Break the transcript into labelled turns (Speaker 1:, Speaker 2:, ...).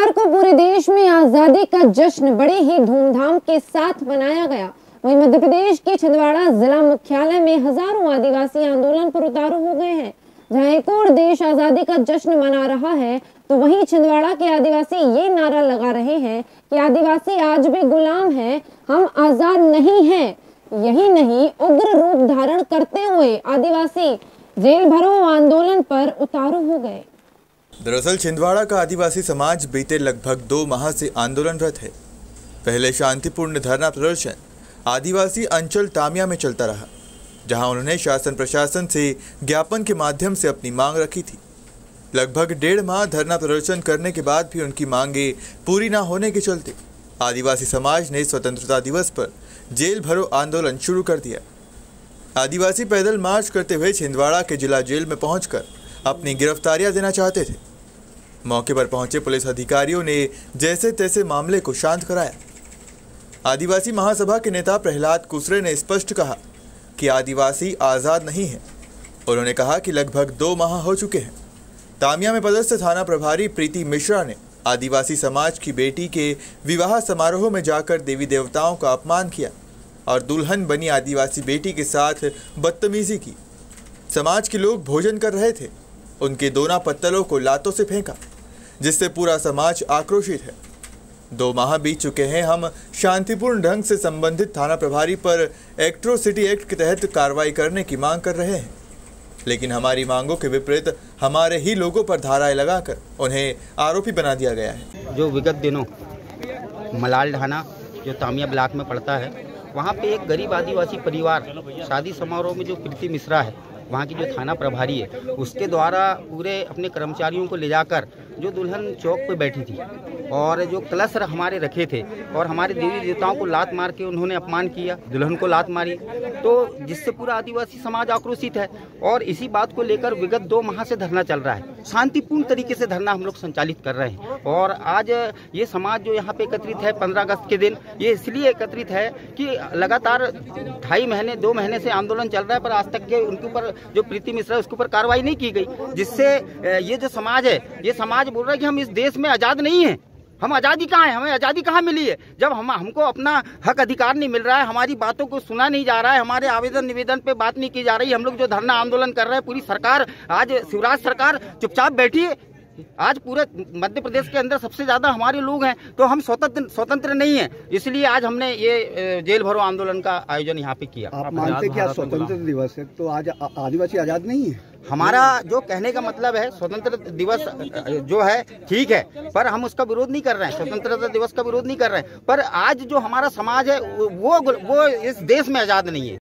Speaker 1: बुधवार को पूरे देश में आज़ादी का जश्न बड़े ही धूमधाम के साथ मनाया गया। वहीं मध्य प्रदेश के छिंदवाड़ा जिला मुख्यालय में हज़ारों आदिवासी आंदोलन पर उतारू हो गए हैं। जहाँ एक और देश आज़ादी का जश्न मना रहा है तो वहीं छिंदवाड़ा के आदिवासी ये नारा लगा रहे हैं कि आदिवासी आज भी गुलाम हैं, हम आज़ाद नहीं हैं। यही नहीं, उग्र रूप धारण करते हुए आदिवासी जेल भरो आंदोलन पर उतारू हो गए।
Speaker 2: दरअसल छिंदवाड़ा का आदिवासी समाज बीते लगभग दो माह से आंदोलनरत है। पहले शांतिपूर्ण धरना प्रदर्शन आदिवासी अंचल तामिया में चलता रहा, जहाँ उन्होंने शासन प्रशासन से ज्ञापन के माध्यम से अपनी मांग रखी थी। लगभग डेढ़ माह धरना प्रदर्शन करने के बाद भी उनकी मांगे पूरी ना होने के चलते आदिवासी समाज ने स्वतंत्रता दिवस पर जेल भरो आंदोलन शुरू कर दिया। आदिवासी पैदल मार्च करते हुए छिंदवाड़ा के जिला जेल में पहुंचकर अपनी गिरफ्तारियाँ देना चाहते थे। मौके पर पहुँचे पुलिस अधिकारियों ने जैसे तैसे मामले को शांत कराया। आदिवासी महासभा के नेता प्रहलाद कुसरे ने स्पष्ट कहा कि आदिवासी आज़ाद नहीं है। उन्होंने कहा कि लगभग दो माह हो चुके हैं। तामिया में पदस्थ थाना प्रभारी प्रीति मिश्रा ने आदिवासी समाज की बेटी के विवाह समारोह में जाकर देवी देवताओं का अपमान किया और दुल्हन बनी आदिवासी बेटी के साथ बदतमीजी की। समाज के लोग भोजन कर रहे थे। उनके दोना पत्तलों को लातों से फेंका। जिससे पूरा समाज आक्रोशित है। दो माह बीत चुके हैं, हम शांतिपूर्ण ढंग से संबंधित थाना प्रभारी पर एक्ट्रोसिटी एक्ट के तहत कार्रवाई करने की मांग कर रहे हैं। लेकिन हमारी मांगों के विपरीत हमारे ही लोगों पर धाराएँ लगाकर उन्हें आरोपी बना दिया गया है।
Speaker 3: जो विगत दिनों मलाल ढाना जो तामिया ब्लॉक में पड़ता है, वहाँ पे एक गरीब आदिवासी परिवार शादी समारोह में जो प्रीति मिश्रा है, वहाँ की जो थाना प्रभारी है, उसके द्वारा पूरे अपने कर्मचारियों को ले जाकर जो दुल्हन चौक पर बैठी थी। और जो कलश हमारे रखे थे और हमारे देवी देवताओं को लात मार के उन्होंने अपमान किया, दुल्हन को लात मारी तो जिससे पूरा आदिवासी समाज आक्रोशित है। और इसी बात को लेकर विगत दो माह से धरना चल रहा है। शांतिपूर्ण तरीके से धरना हम लोग संचालित कर रहे हैं। और आज ये समाज जो यहाँ पे एकत्रित है पंद्रह अगस्त के दिन, ये इसलिए एकत्रित है कि लगातार ढाई महीने, दो महीने से आंदोलन चल रहा है, पर आज तक के उनके ऊपर जो प्रीति मिश्रा उसके ऊपर कार्रवाई नहीं की गई, जिससे ये जो समाज है, ये समाज बोल रहा है कि हम इस देश में आज़ाद नहीं है। हम आज़ादी कहाँ है? हमें आज़ादी कहाँ मिली है? जब हम हमको अपना हक अधिकार नहीं मिल रहा है हमारी बातों को सुना नहीं जा रहा है हमारे आवेदन निवेदन पे बात नहीं की जा रही हम लोग जो धरना आंदोलन कर रहे हैं पूरी सरकार आज शिवराज सरकार चुपचाप बैठी है आज पूरे मध्य प्रदेश के अंदर सबसे ज़्यादा हमारे लोग हैं तो हम स्वतंत्र स्वतंत्र नहीं है। इसलिए आज हमने ये जेल भरो आंदोलन का आयोजन यहाँ पे किया।
Speaker 4: आप मानते क्या स्वतंत्र दिवस है तो आज आदिवासी आज़ाद नहीं है?
Speaker 3: हमारा जो कहने का मतलब है स्वतंत्र दिवस, जो है, ठीक है, पर हम उसका विरोध नहीं कर रहे हैं। स्वतंत्रता दिवस का विरोध नहीं कर रहे हैं। पर आज जो हमारा समाज है, वो वो इस देश में आज़ाद नहीं है।